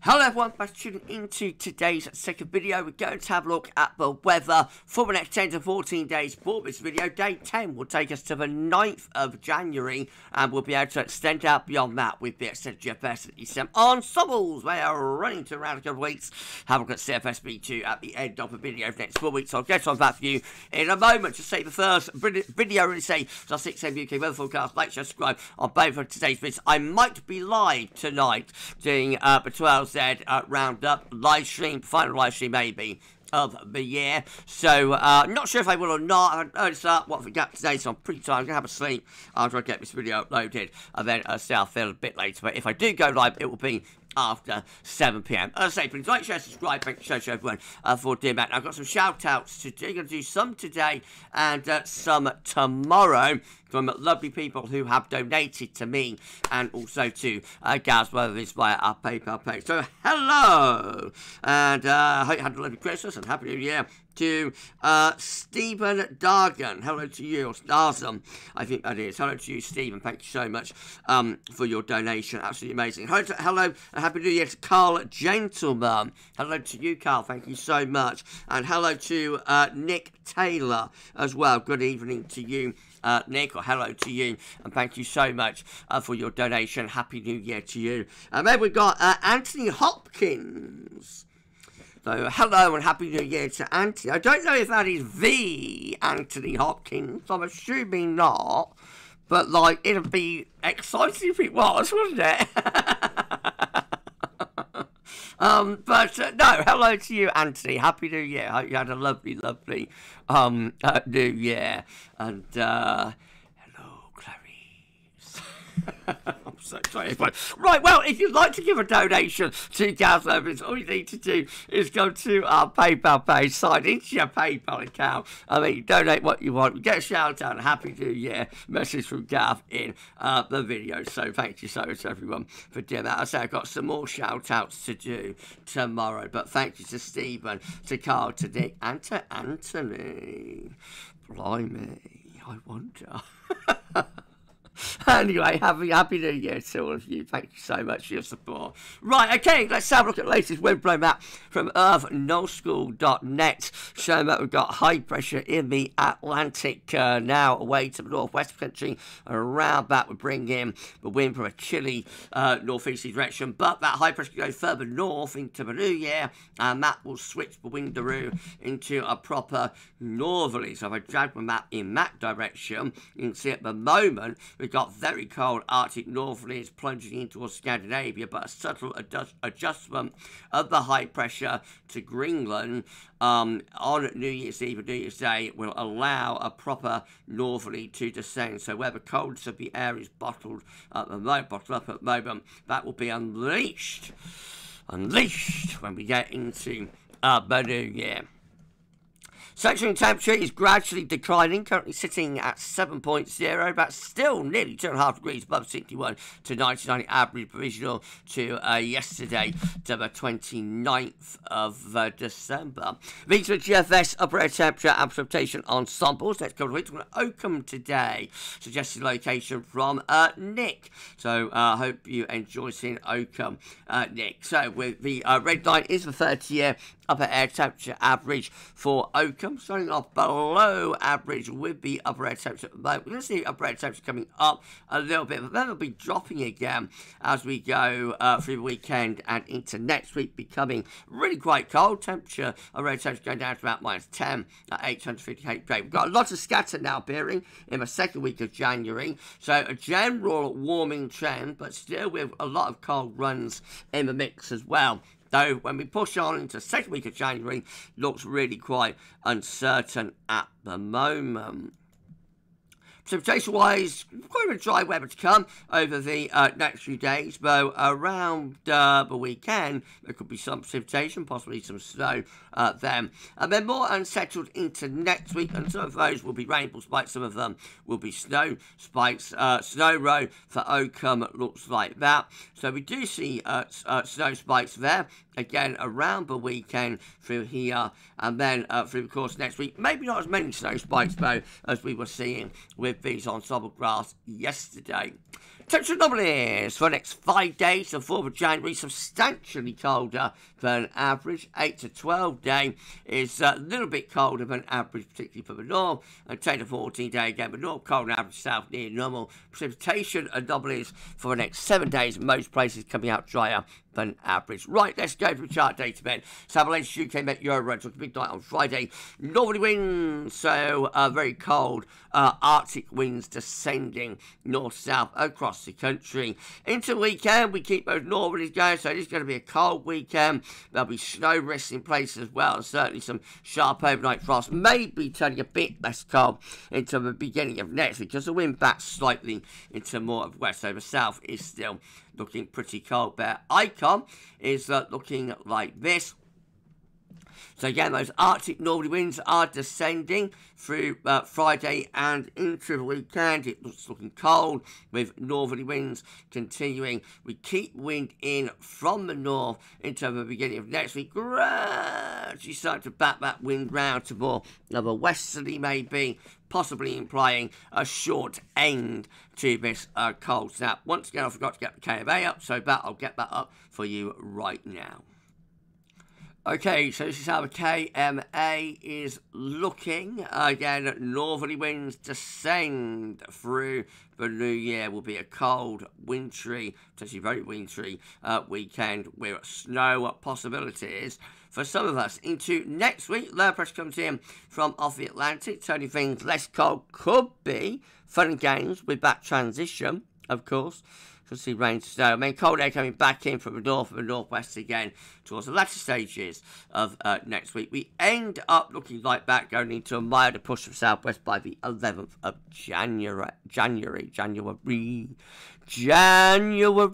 Hello everyone, back tuning into today's second video. We're going to have a look at the weather for the next 10 to 14 days for this video. Day 10 will take us to the 9th of January and we'll be able to extend out beyond that with the GFS and ECM ensembles. They are running to around a couple of weeks. Have a look at CFS V2 at the end of the video for the next four weeks. I'll get on that for you in a moment to say the first video really say our 6am UK weather forecast. Like, subscribe on both of today's videos. I might be live tonight doing uh, the 12 said uh, roundup live stream, final live stream maybe of the year. So, uh, not sure if I will or not. I haven't heard start what we got today, so I'm pretty tired. I'm going to have a sleep after I get this video uploaded, and then uh, see how I feel a bit later. But if I do go live, it will be after 7 pm. As I say, please like, share, subscribe, thank you so much everyone uh, for doing that. I've got some shout outs to do. I'm going to do some today and uh, some tomorrow from lovely people who have donated to me and also to uh, Gaz, it's via our PayPal page. So, hello! And uh, I hope you had a lovely Christmas and Happy New Year to uh, Stephen Dargan. Hello to you, or Starsum, I think that is. Hello to you, Stephen. Thank you so much um, for your donation. Absolutely amazing. Hello, to, hello and Happy New Year to Carl Gentleman. Hello to you, Carl. Thank you so much. And hello to uh, Nick Taylor as well. Good evening to you. Uh, Nick, or hello to you, and thank you so much uh, for your donation. Happy New Year to you. And then we've got uh, Anthony Hopkins. So, hello and happy new year to Anthony. I don't know if that is the Anthony Hopkins. I'm assuming not. But, like, it'd be exciting if it was, wouldn't it? um, but, uh, no, hello to you, Anthony. Happy New Year. Hope you had a lovely, lovely um, uh, New Year. And, uh, hello, Clarice. Sorry. Right, well, if you'd like to give a donation to Gas Levins, all you need to do is go to our PayPal page, sign into your PayPal account. I mean, donate what you want. Get a shout out Happy New Year message from Gav in uh, the video. So thank you so much, everyone, for doing that. I say I've got some more shout outs to do tomorrow, but thank you to Stephen, to Carl, to Nick, and to Anthony. Blimey, I wonder. anyway, happy, happy New Year to all of you. Thank you so much for your support. Right, okay, let's have a look at the latest wind blow map from earthnullschool.net, showing that we've got high pressure in the Atlantic uh, now away to the northwest country. Around that, we bring in the wind from a chilly uh, northeasterly direction, but that high pressure goes further north into the new year, and that will switch the windaroo into a proper northerly. So if I drag the map in that direction, you can see at the moment, We've got very cold Arctic northerlies plunging into Scandinavia, but a subtle adjust adjustment of the high pressure to Greenland um, on New Year's Eve and New Year's Day will allow a proper northerly to descend. So where the coldness of the air is bottled at the moment, bottled up at the moment, that will be unleashed, unleashed when we get into uh, the new year. Central temperature is gradually declining, currently sitting at 7.0, but still nearly 2.5 degrees above 61 to 99 average provisional to uh, yesterday, to the 29th of uh, December. These are GFS upper air temperature and precipitation ensembles. We're going to Oakham today. Suggested location from uh, Nick. So I uh, hope you enjoy seeing Oakham, uh, Nick. So with the uh, red line is the 30 year upper air temperature average for Oakham, starting off below average with the upper air temperature But We're going to see upper air temperature coming up a little bit, but then it'll be dropping again as we go uh, through the weekend and into next week, becoming really quite cold. Temperature, upper air temperature going down to about minus 10 at 858 grade. We've got a lot of scatter now appearing in the second week of January, so a general warming trend, but still with a lot of cold runs in the mix as well. Though when we push on into second week of January, looks really quite uncertain at the moment. Precipitation-wise, quite a dry weather to come over the uh, next few days, though around uh, the weekend there could be some precipitation, possibly some snow uh, then. And then more unsettled into next week, and some of those will be rainfall spikes, some of them will be snow spikes. Uh, snow row for Oakham looks like that. So we do see uh, uh, snow spikes there, again around the weekend through here, and then uh, through the course next week. Maybe not as many snow spikes, though, as we were seeing with with these ensemble grass yesterday. Temperature anomalies for the next five days, the 4th of January, substantially colder than average. 8 to 12 day is a little bit colder than average, particularly for the north. And 10 to 14 day again, but north cold and average, south near normal. Precipitation anomalies for the next seven days, most places coming out drier than average. Right, let's go for chart data then. So a latest UK Met Euro Road talking midnight on Friday. Northerly winds, so uh, very cold. Uh, Arctic winds descending north-south across the country. Into weekend, we keep those northerlies going, so it is going to be a cold weekend. There'll be snow resting places as well, and certainly some sharp overnight frost. Maybe turning a bit less cold into the beginning of next week, because the wind backs slightly into more of west, so the south is still looking pretty cold. But ICON is uh, looking like this. So again, those Arctic northerly winds are descending through uh, Friday and into the weekend. It looks looking cold with northerly winds continuing. We keep wind in from the north into the beginning of next week. Gradually start to back that wind round to more of a westerly maybe, possibly implying a short end to this uh, cold snap. Once again, I forgot to get the KMA up, so that I'll get that up for you right now. Okay, so this is how the KMA is looking. Again, northerly winds descend through the new year. Will be a cold, wintry, potentially very wintry uh, weekend with snow possibilities for some of us. Into next week, low pressure comes in from off the Atlantic, turning things less cold. Could be fun and games with that transition, of course. Could see rain snow. I mean, cold air coming back in from the north and the northwest again towards the latter stages of uh, next week. We end up looking like that going into a milder push from southwest by the 11th of January. January. January. January.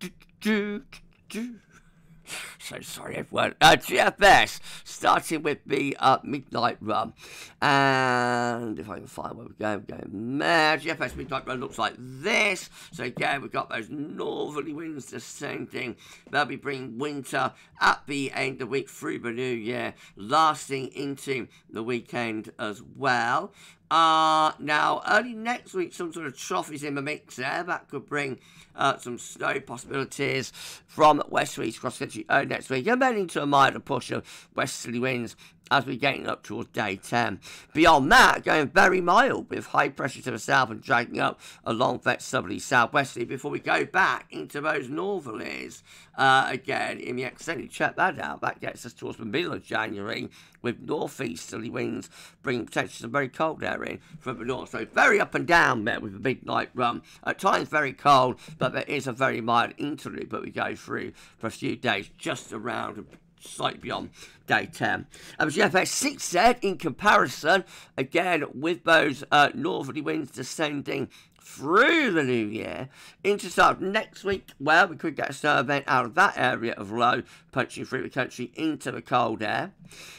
Do, do, do, so sorry everyone. Uh, GFS, starting with the uh, Midnight Run. And if I can find where we're going, we're going mad. GFS Midnight Run looks like this. So again, we've got those northerly winds descending. They'll be bringing winter at the end of the week through the new year, lasting into the weekend as well. Uh, now, early next week, some sort of trophies in the mix there. That could bring uh, some snow possibilities from westerlies across country early next week. And then into a milder push of westerly winds as we're getting up towards day 10. Beyond that, going very mild with high pressure to the south and dragging up along that southerly southwesterly before we go back into those northerlies uh, again in the extended. Check that out. That gets us towards the middle of January with northeasterly winds bringing potentially some very cold air in from the north. So very up and down there with a midnight run. At times very cold, but there is a very mild interlude that we go through for a few days just around slightly beyond day 10. Um, GFS 6 Z in comparison, again with those uh, northerly winds descending through the new year into start next week. Well, we could get a snow event out of that area of low, punching through the country into the cold air.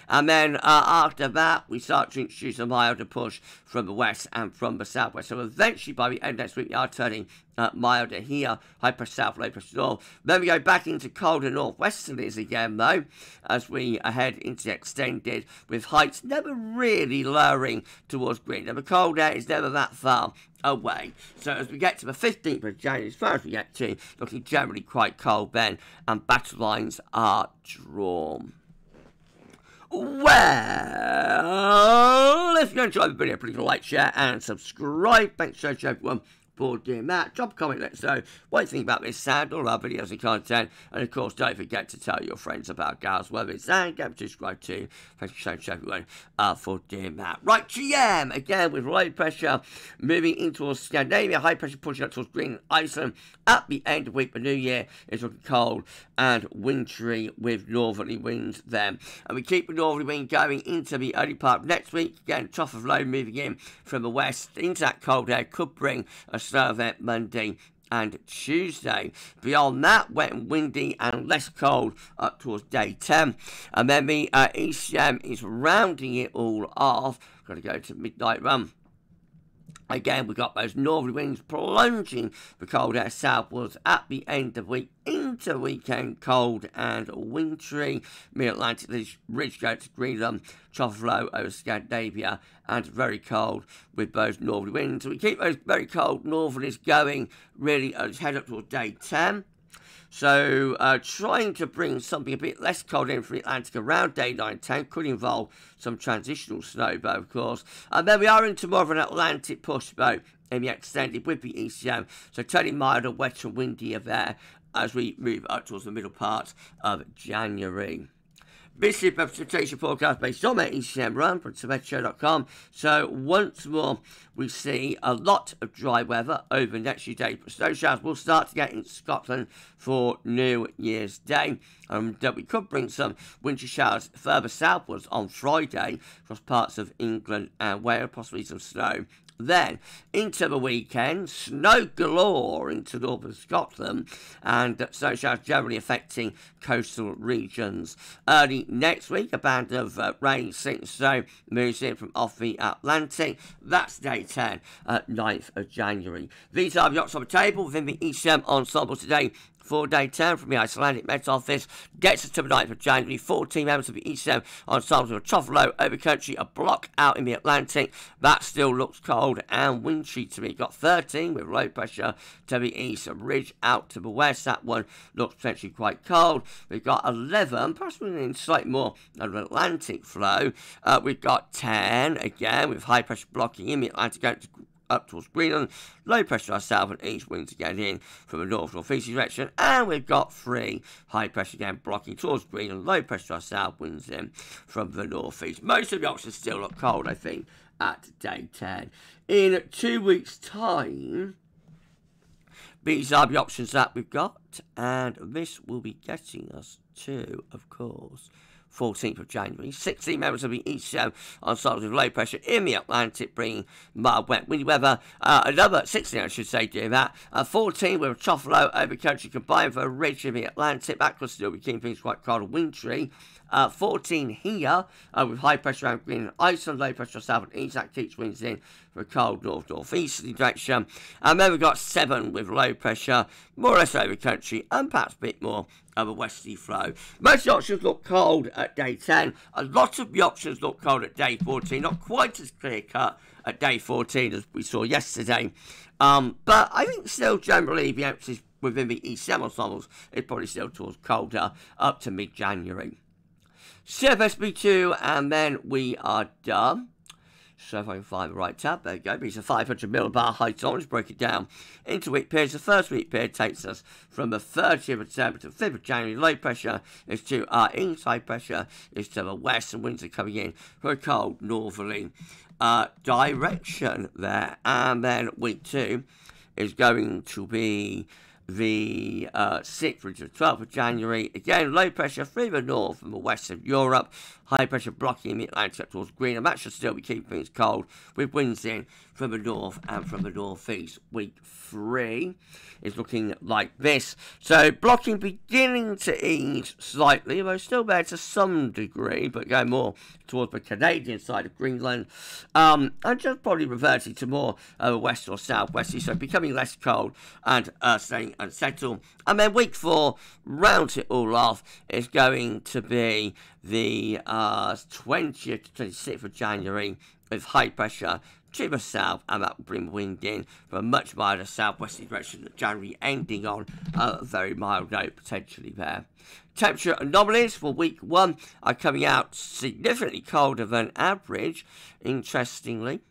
And then uh, after that, we start to introduce a milder push from the west and from the southwest. So eventually, by the end of next week, we are turning uh, milder here, pressure south, low pressure north. Then we go back into colder northwesterlies again, though, as we head into the extended, with heights never really lowering towards green. Now, the cold air is never that far away. So as we get to the 15th of January, as far as we get to, looking generally quite cold then, and battle lines are drawn. Well, if you enjoyed the video, please like, share, and subscribe. Thanks so much, everyone for doing that. Drop a comment, let us know what you think about this sound, all our videos and content. And of course, don't forget to tell your friends about Gals Weathers and get to subscribe to. Thank you so much, everyone, uh, for doing that. Right, GEM, again with low pressure moving into Scandinavia, high pressure pushing up towards Green Iceland. At the end of the week, the new year is looking cold and wintry with northerly winds then. And we keep the northerly wind going into the early part of next week. Again, trough of low moving in from the west into that cold air could bring a event Monday and Tuesday. Beyond that, wet and windy and less cold up towards day 10. And then the uh, ECM is rounding it all off. Got to go to midnight run. Again, we got those northerly winds plunging the cold air southwards at the end of week the weekend, cold and wintry. Mid-Atlantic ridge goes to Greenland, trough low over Scandinavia, and very cold with both northerly winds. We keep those very cold northerlies going really as head up towards day 10. So uh, trying to bring something a bit less cold in for the Atlantic around day 9 10 could involve some transitional snow, but of course. And then we are into more of an Atlantic push boat in the extended with the ECM. So turning milder, wetter, windier there as we move up towards the middle part of January. This is representation forecast based on my ECM run from TibetShow.com. So once more, we see a lot of dry weather over the next few days. But snow showers will start to get in Scotland for New Year's Day. And um, we could bring some winter showers further southwards on Friday across parts of England and Wales, possibly some snow then into the weekend, snow galore into northern Scotland, and snow showers generally affecting coastal regions. Early next week, a band of uh, rain, sinks snow moves in from off the Atlantic. That's day 10, uh, 9th of January. These are the the table within the ECM ensemble today four day term from the Icelandic Met Office gets to the 9th of January. 14 members of the ECM on of a trough low over country, a block out in the Atlantic. That still looks cold and wintry to me. Got 13 with low pressure to the east, a ridge out to the west. That one looks potentially quite cold. We've got 11, possibly in slightly more of an Atlantic flow. Uh, we've got 10 again with high pressure blocking in the Atlantic up towards Greenland. Low pressure our south and east winds again in from a north northeast direction. And we've got three high pressure again blocking towards Greenland. Low pressure our south winds in from the northeast. Most of the options still look cold, I think, at day 10. In two weeks' time, these are the options that we've got, and this will be getting us to, of course, 14th of January. 16 members of the ECM on sides of low pressure in the Atlantic, bringing mild, wet, windy weather. Uh, another 16, I should say, doing that. Uh, 14 with a trough low over country combined for a ridge in the Atlantic. That could still be keeping things quite cold and wintry. Uh, 14 here uh, with high pressure around Greenland, Iceland, low pressure south and east. That keeps winds in for a cold north northeasterly direction. And then we've got 7 with low pressure, more or less over country, and perhaps a bit more of a westerly flow. Most options look cold at day 10. A lot of the options look cold at day 14. Not quite as clear cut at day 14 as we saw yesterday. Um, but I think still generally the emphasis within the ECM ensembles is probably still towards colder up to mid-January. CFS V2 and then we are done. So if I can find the right tab, there you go. These are 500 millibar high tolerance. Break it down into week periods. The first week period takes us from the 30th of December to the 5th of January. Low pressure is to our east, high pressure is to the west, and winds are coming in for a cold northerly uh, direction there. And then week two is going to be the uh, 6th through to the 12th of January. Again, low pressure through the north and the west of Europe. High pressure blocking the Atlantic towards Greenland. That should still be keeping things cold with winds in from the north and from the northeast. Week three is looking like this. So blocking beginning to ease slightly, though still there to some degree, but going more towards the Canadian side of Greenland. Um, and just probably reverting to more uh, west or southwesterly, so becoming less cold and uh, staying unsettled. And then week four, round it all off, is going to be the uh, 20th to 26th of January with high pressure to the south and that bring wind in from a much milder southwesterly direction January ending on a very mild note potentially there. Temperature anomalies for week one are coming out significantly colder than average, interestingly.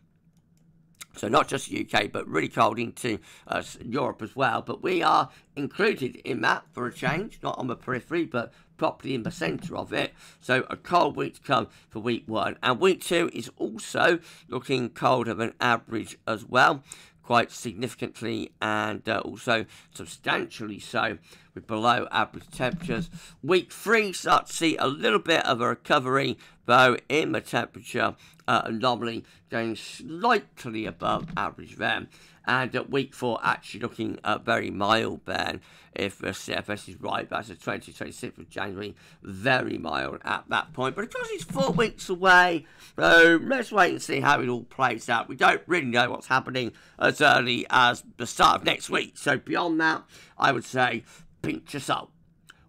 So not just UK, but really cold into uh, Europe as well. But we are included in that for a change, not on the periphery, but properly in the centre of it. So a cold week to come for week one. And week two is also looking colder than average as well quite significantly and uh, also substantially so with below average temperatures. Week three starts to see a little bit of a recovery though in the temperature uh, anomaly going slightly above average there. And at week four, actually looking uh, very mild then, if the CFS is right. That's the 20th, 26th of January, very mild at that point. But of course, it's four weeks away, so let's wait and see how it all plays out. We don't really know what's happening as early as the start of next week. So beyond that, I would say pinch your salt.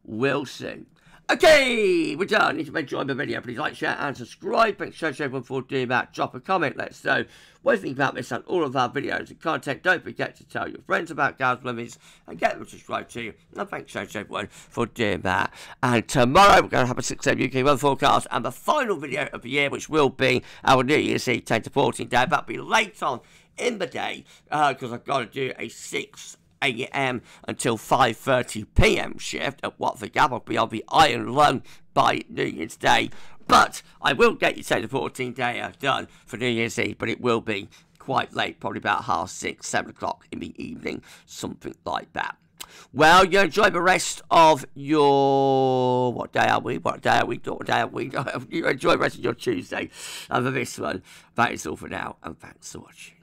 will see. Okay, we're done. If you've enjoyed the video, please like, share, and subscribe. Thanks so much everyone for doing that. Drop a comment. Let us know what you think about this and all of our videos and content. Don't forget to tell your friends about Gals Limits and get them subscribed to you. And thanks so much everyone for doing that. And tomorrow we're going to have a 6 a.m. UK weather forecast and the final video of the year, which will be our New Year's Eve 10 to 14 day. That'll be late on in the day because uh, I've got to do a 6 a.m. until 5:30 p.m. shift at Watford Gap. I'll be on the Iron Lung by New Year's Day, but I will get you to the 14 day done for New Year's Eve, but it will be quite late, probably about half six, seven o'clock in the evening, something like that. Well, you enjoy the rest of your what day are we? What day are we? What day are we? you enjoy the rest of your Tuesday. And for this one, that is all for now, and thanks for watching.